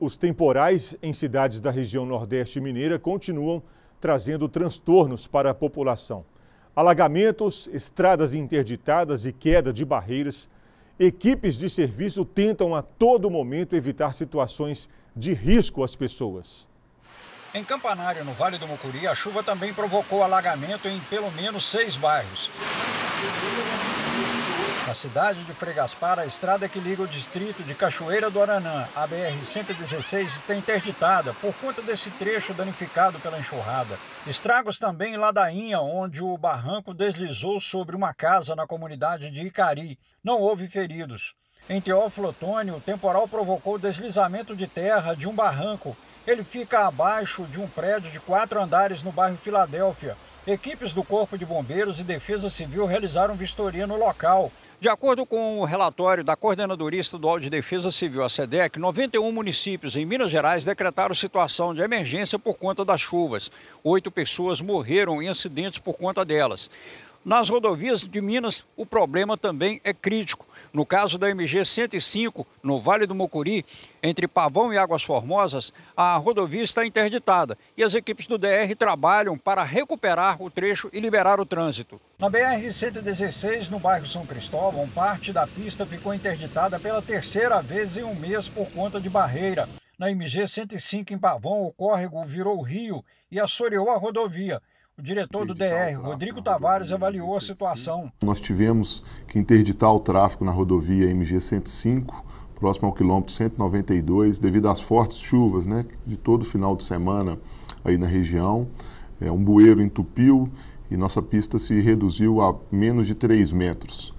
Os temporais em cidades da região Nordeste Mineira continuam trazendo transtornos para a população. Alagamentos, estradas interditadas e queda de barreiras. Equipes de serviço tentam a todo momento evitar situações de risco às pessoas. Em Campanário, no Vale do Mucuri, a chuva também provocou alagamento em pelo menos seis bairros. Na cidade de Fregaspar, a estrada que liga o distrito de Cachoeira do Aranã à BR-116 está interditada por conta desse trecho danificado pela enxurrada. Estragos também em Ladainha, onde o barranco deslizou sobre uma casa na comunidade de Icari. Não houve feridos. Em Teófilo Otônio, o temporal provocou deslizamento de terra de um barranco. Ele fica abaixo de um prédio de quatro andares no bairro Filadélfia. Equipes do Corpo de Bombeiros e Defesa Civil realizaram vistoria no local. De acordo com o relatório da Coordenadoria Estadual de Defesa Civil, a SEDEC, 91 municípios em Minas Gerais decretaram situação de emergência por conta das chuvas. Oito pessoas morreram em acidentes por conta delas. Nas rodovias de Minas, o problema também é crítico. No caso da MG 105, no Vale do Mocuri, entre Pavão e Águas Formosas, a rodovia está interditada e as equipes do DR trabalham para recuperar o trecho e liberar o trânsito. Na BR-116, no bairro São Cristóvão, parte da pista ficou interditada pela terceira vez em um mês por conta de barreira. Na MG 105 em Pavão, o córrego virou rio e assoreou a rodovia. O diretor do DR, Rodrigo Tavares, avaliou a situação. Nós tivemos que interditar o tráfego na rodovia MG 105, próximo ao quilômetro 192, devido às fortes chuvas né, de todo final de semana aí na região. É, um bueiro entupiu e nossa pista se reduziu a menos de 3 metros.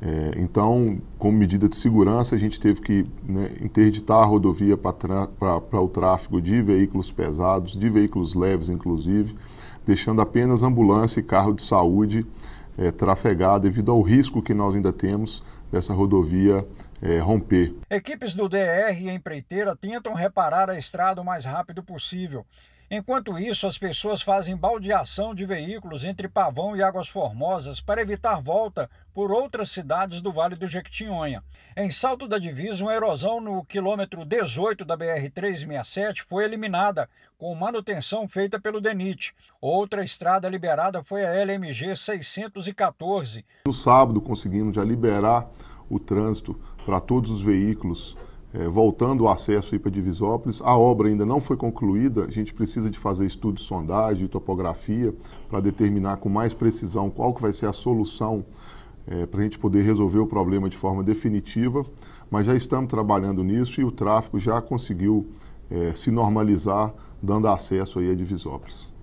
É, então, como medida de segurança, a gente teve que né, interditar a rodovia para o tráfego de veículos pesados, de veículos leves, inclusive deixando apenas ambulância e carro de saúde é, trafegar devido ao risco que nós ainda temos dessa rodovia é, romper. Equipes do DR e empreiteira tentam reparar a estrada o mais rápido possível. Enquanto isso, as pessoas fazem baldeação de veículos entre Pavão e Águas Formosas para evitar volta por outras cidades do Vale do Jequitinhonha. Em Salto da Divisa, uma erosão no quilômetro 18 da BR-367 foi eliminada, com manutenção feita pelo DENIT. Outra estrada liberada foi a LMG 614. No sábado, conseguimos já liberar o trânsito para todos os veículos é, voltando o acesso para Divisópolis. A obra ainda não foi concluída, a gente precisa de fazer estudo de sondagem, de topografia, para determinar com mais precisão qual que vai ser a solução é, para a gente poder resolver o problema de forma definitiva, mas já estamos trabalhando nisso e o tráfego já conseguiu é, se normalizar, dando acesso aí a Divisópolis.